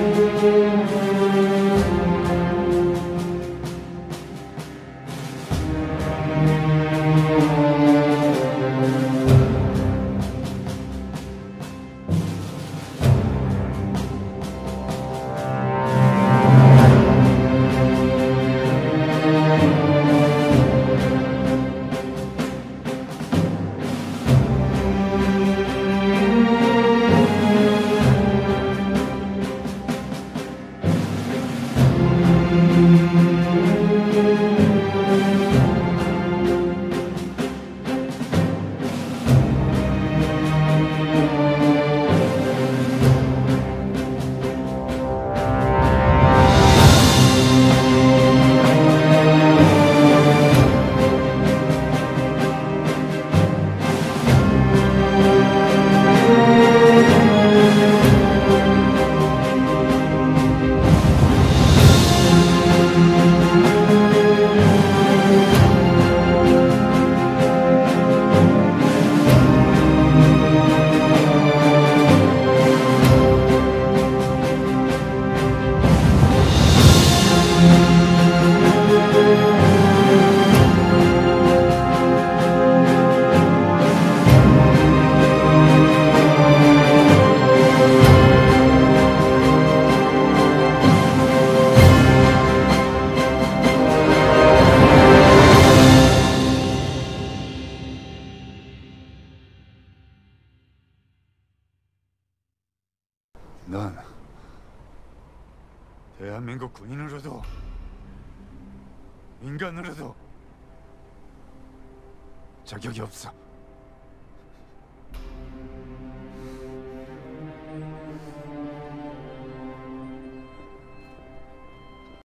Música 넌 대한민국 군인으로도 인간으로도 자격이 없어.